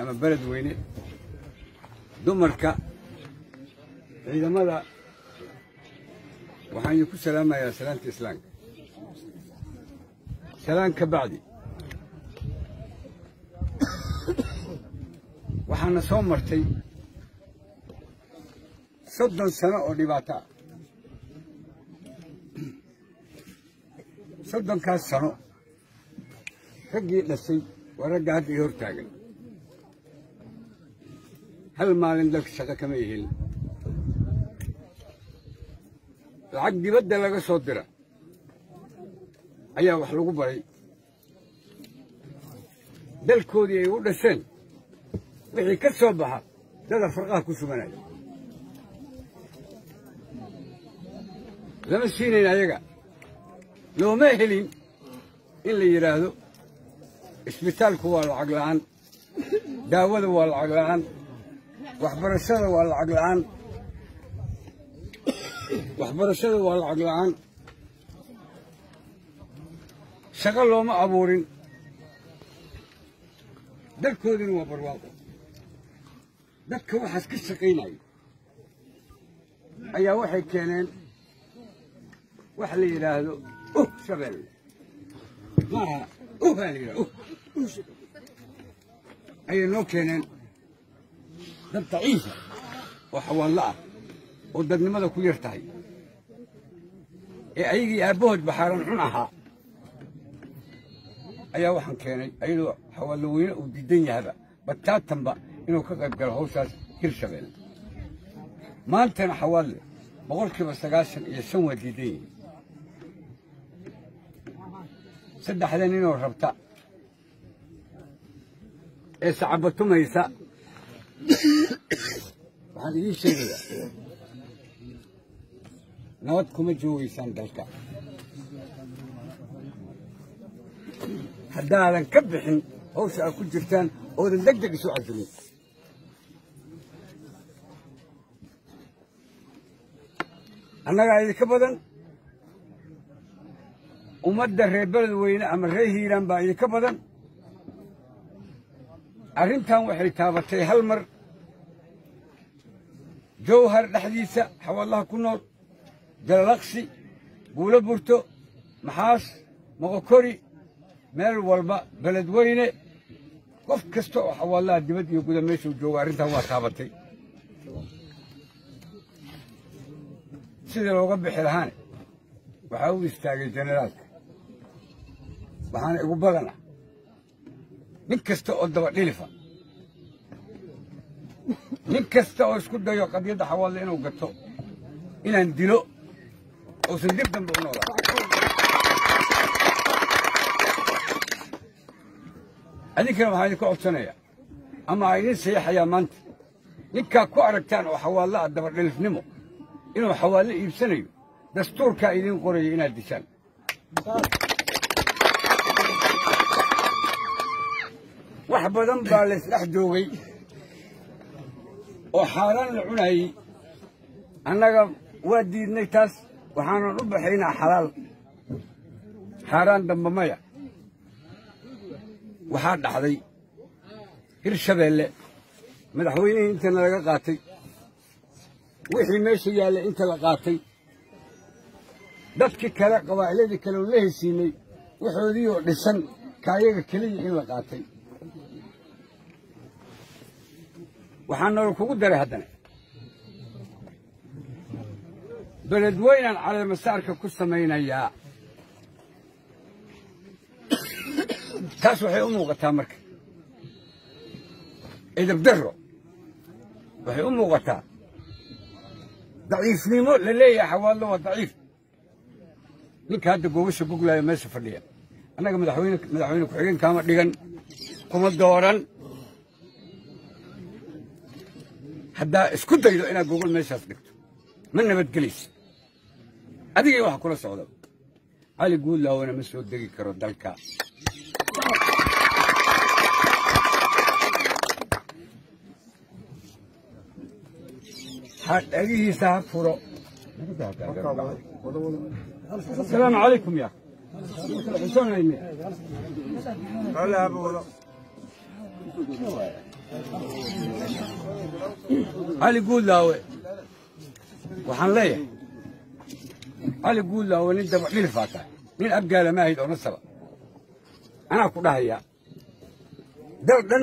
ama beled weyne. Dumarka ciidamada waxaan idinku salaamayaa salaanta islaamka. Salaan ka bacdi. Waxaana soo martay soddon sano oo dhibaato ah. Soddonkaas sano raggii dhashay waa ragga hadda ii hor taagan hal maalin dalka shaqo kama helin lacag dibadda laga soo dira ayaa wax lagu baray dalkoodii ay u dhasheen wixii ka soo baxa dada farqaha ku suganaya lama siinayn ayaga looma helin in la yidhaahdo isbitaalku waa lacag la'aan daawada waa lacag la'aan shaqo looma abuurin dalkoodina waa barwaaqo dadka waxaas ka shaqaynaya ayaa waxay keeneen wax la yidhaahdo uh shabeelle maaha uh baa la yidhahda uh ayay noo keeneen dad daciifa oo xawaallo ah oo dadnimada ku yar tahay. Ee ayagii aabbahood baxaaran cun ahaa. Ayaa waxaan keenay ayadoo xawaallo weyne uu diidan yahaba bataatanba inuu ka qayb galo hawshaas hirshabeelle maantana xawaalle boqolkiiba sagaashan iyo shan waa diidan yihiin saddexdan inoo rabta ee sacabatumaysa waxaan idiin sheegayaa nabad kuma joogaysaan dalka haddaadan ka bixin hawsha aad ku jirtaan oodan deg deg isu casimin annagaa idinka badan ummadda reer beled weyne ama reer hiiraan baa idinka badan arrintan waxay taabatay hal mar. Jawhar dhexdiisa xawallaha ku nool. Jalalaqsi buulo burto maxaas moqokori meel walba beled weyne. Qof kasta oo xawallaha dibad iyo guda meeshuu joogo arrintan waa taabatay. Sidii looga bixi lahaane? Waxaa u istaagay jenaraalka waxaana igu badana nin kasta oo daba dhilifa nin kasta oo isku dayo qadyadda xawaalle inuu gato inaan dilo uusan dib dambe u noolaa. Adinkana waxaan idinka codsanayaa ama aa idin sayaxayaa maanta ninkaa ku aragtaan oo xawaallo ah daba dhilifnimo inuu xawaallo iibsanayo dastuurkaa idiin qoraya inaad dishaan wax badan baa laysdhex joogay oo xaaraan la cunayey annaga waa diidnay taas waxaanan u baxaynaa xalaal. Xaaraan damba maya. Waxaa dhacday hirshabeelle madaxweynihii intana laga qaatay wixii meesha yaallay inta la qaatay dadkii kale qabaa'iladii kale oo la hesiinay waxoodii oo dhisan kaayaga keliya in la qaatay waxaa nolol kugu daray haddana. Beledweynaan caleemasaarka ku samaynayaa. Taas waxay u muuqataa marka. Edabdarro waxay u muuqataa. Daciifnimo la leeyahay xawaallo waa daciif. Ninka hadda gogasha guglaaya meesha fadhiya. Annaga madaxweyne madaxweyne ku-xigeen kaama dhigan. Kuma dooran haddaa isku daydo inaad gogol meeshaas dhigto. Ma nabadgelaysa adigii waxa kula socda cali guudlaawana ma soo degi karo dalka. Dhagihiisa ha furo. Asalaamu calaykum ya xusonayne cali guudlaawe waxaan leeyahay cali guudlaawe nin daba dhilifaa tahay nin abgaala maahid oo nasaba. Anaa ku dhahayaa dal dhan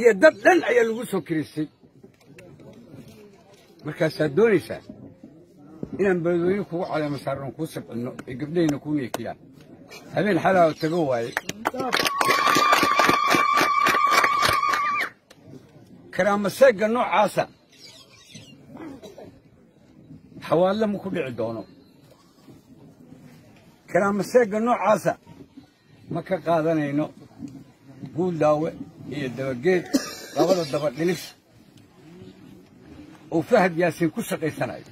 iyo dad dhan ayaa lagu soo kiraystay markaasaad doonaysaa inaan beledweyne kugu caleemo saarno kuu sabcinno ee gabdhahayna kuu neekiyaan habeen xalaa tago waaye karaamaseegga noocaasa xawaalle ma ku dhici doono. Karaamaseegga noocaasa ma ka qaadanayno guuldaawe iyo dabageed labada daba dhilif oo fahad yaasiin ku shaqaysanayo.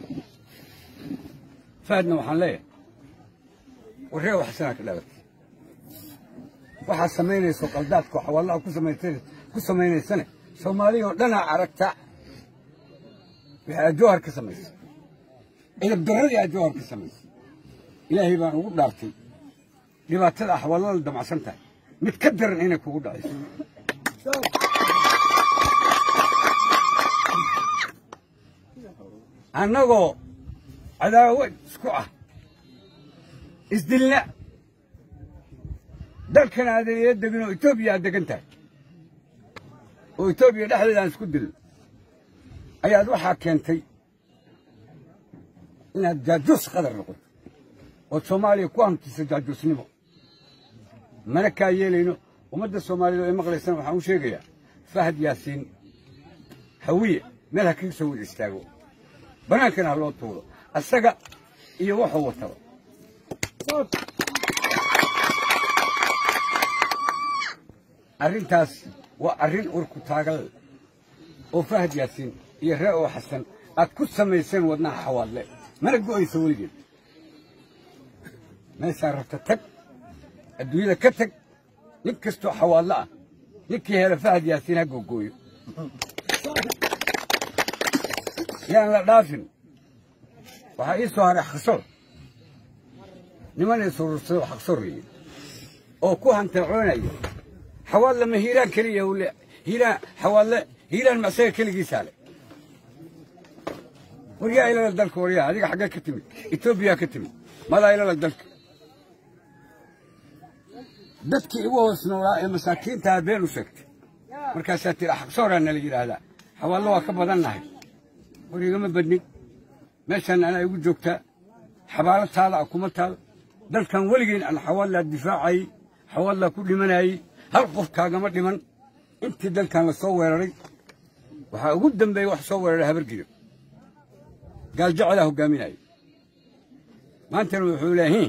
Fahadna waxaan leeyahay warree waxsanaa ka dhalatay waxaad samaynayso ku samaysana ku samaynaysane soomaaliya oo dhanaa aragta wixii aad jawhar ka samaysay cilabdarradii aad jawhar ka samaysay ilaahay baan ugu dhaartay. Dhibaatada axwaalada damacsan tahay. Mid ka daran inay kugu dhacayso. Annagoo cadaawad isku ah. Isdilna dalkan aadan ila degin oo etoobiya aad degan tahay oo etoobiya dhexdeeda aan isku dilno ayaad waxaa keentay inaad jaajuus qadar noqoto ood soomaaliya ku hamtiso jaajuusnimo. Mana kaa yeelayno ummadda soomaaliyed oo ay maqlaysana waxaan u sheegayaa fahad yaasiin hawiye meel ha kaga soo wada istaago. Bannaankana ha loo tuuro asaga iyo wuxuu wataba arrintaas waa arrin urku taagal oo fahad yaasiin iyo ree oo xasan aad ku samayseen wadnaha xawaadle. Mana go'ayso weligeed meeshaa rabta tag adduunyada ka tag nin kastoo xawaadle ah ninkii hela fahad yaasiin ha googooyo. Yaan la dhaafin. Waxaa ii soo haray xaqsoor niman isurursado yidhi oo ku hantacoonaya xawaadle ma hiiraan keliya ule hiiraan xawaadle hiiraan masaga keligiisaa le waryaa ilala dalka waryaa adiga xaggee ka timid etoobiyaa ka timid madaa ilala dalka dadkii igu hoos noolaa ee masaakiintaa been u sheegtay markaasaa tiri xaqsooraa nala yidhaahdaa xawaallo waa ka badannahay war igama badnin meeshaan anaa igu joogtaa xabaalo taala ah kuma taal dalkan weligeyn aan xawaallaa difaacayey xawaallaa ku dhimanayey hal qof kaagama dhiman. Intii dalkan la soo weeraray waxaa ugu dambeeyey wax soo weeraray habargido gaaljacelaa hoggaaminaya maantana wuxuu leeyahay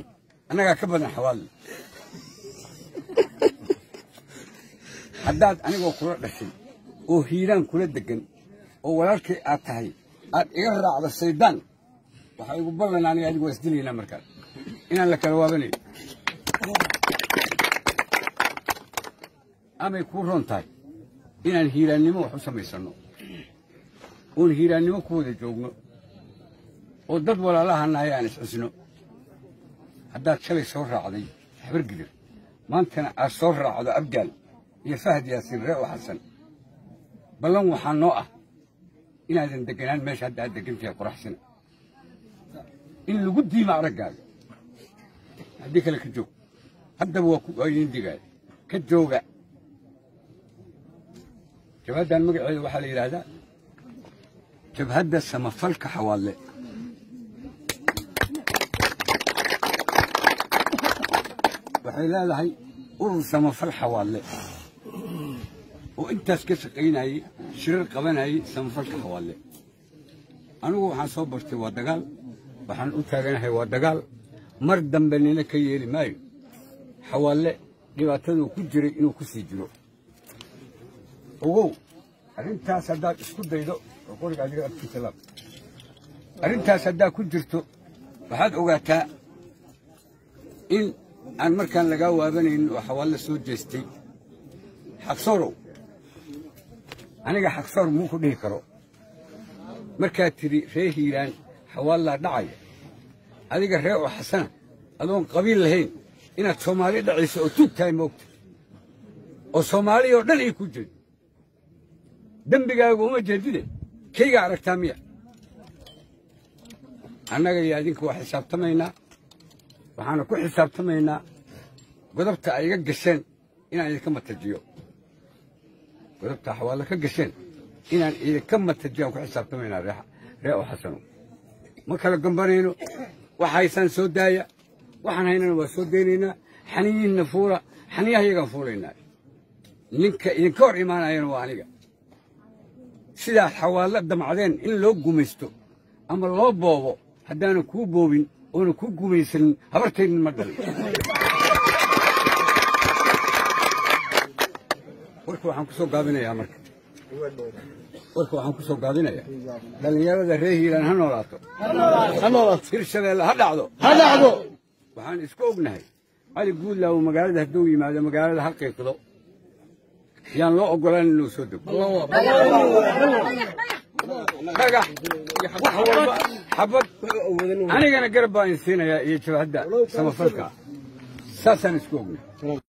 annagaa ka badan xawaallo haddaad anigoo kula dhashay oo hiiraan kula deggan oo walaalkay aad tahay aad iga raacdo shaydaan waxaa igu ballan aniga adigu isdilaynaa markaas inaan la kala waabanayn amay kuu roon tahay inaan hiiraannimo wax u samaysanno oon hiiraannimo ku wada joogno oo dad walaalaha nahay aan iscisno haddaad shalay soo raacday habargidir maantana aad soo raacdo abgaal iyo fahad yaasiin ree oo xasan ballan waxaa noo ah inaadan deganaan meesha hadda aad degantahay qoraxsina in lagu diima araggaaga haddii kale ka joog. Haddaba waa idin digaaya ka jooga jabhaddan magaceeda waxaa la yidhaahdaa jabhadda samafalka xawaadle waxay leedahay urur samafal xawaadle oo intaas ka shaqaynayey shirar qabanayey samafalka xawaadle anigu waxaan soo bartay waa dagaal. Waxaan u taaganahay waa dagaal. Mar dambe nina ka yeeli maayo. Xawaadle dhibaataduu ku jiray inuu ku sii jiro ogow arrintaas haddaad isku daydo qoriga adiga agtiisa arrintaas haddaad ku jirto waxaad ogaataa in aan markaan lagaa waabanaynin oo xawaallo soo jeestay. Xaqsoorow aniga xaqsoor muu ku dhihi karo? Markaad tidhi ree hiiraan xawaallaa dhacaya. Adiga ree oo xasana adoon qabiil lahayn. Inaad soomaali dhacayso oo tuug tahay moogta. Oo soomaaliya oo dhan ay ku jeed dembigaaga uma jeedide kayga aragtaa miya? Annaga iyo adinka waa xisaabtamaynaa. Waxaana ku xisaabtamaynaa godobta ay iga gasheen inaan idinka matajiyo. Godobta xawaalla ka gasheen inaan idinka matajiyo aan ku xisaabtamaynaa ree o xasano ma kala gambanayno waxaysaan soo daaya? Waxaan haynana waa soo daynaynaa? Xaniyiinna fuula xaniyaha iyagaan fuulaynaa ninka idinka hor imaanayana waa aniga sidaad xawaallo damcdeen in loo gumaysto ama loo boobo haddaanan kuu boobin oona kuu gumaysanin habartaynin ma dhalin. Warka waxaan ku soo gaabinayaa marka. Warka waxaan ku soo gaabinayaa. Dhallinyarada reer hiiraan ha noolaato. Hirshabeelle ha dhacdo. Waxaan isku ognahay cali guudlaawo magaalada hadduu yimaado magaalada ha qiiqdo yaan loo ogolaan inuu soo dego dhagax wax walba xabad anigana garab baan in siinayaa iyo jabhadda samafalka saasaan isku ognay